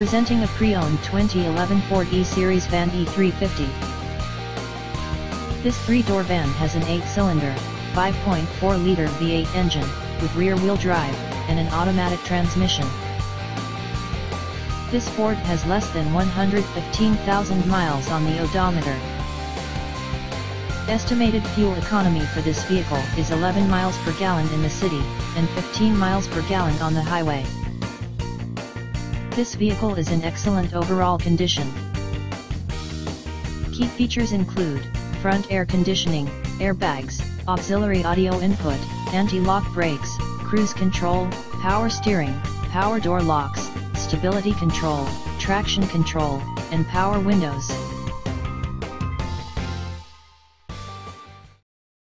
Presenting a pre-owned 2011 Ford E-Series Van E350. This three-door van has an 8-cylinder, 5.4-liter V8 engine, with rear-wheel drive, and an automatic transmission. This Ford has less than 115,000 miles on the odometer. Estimated fuel economy for this vehicle is 11 miles per gallon in the city, and 15 miles per gallon on the highway. This vehicle is in excellent overall condition. Key features include, front air conditioning, airbags, auxiliary audio input, anti-lock brakes, cruise control, power steering, power door locks, stability control, traction control, and power windows.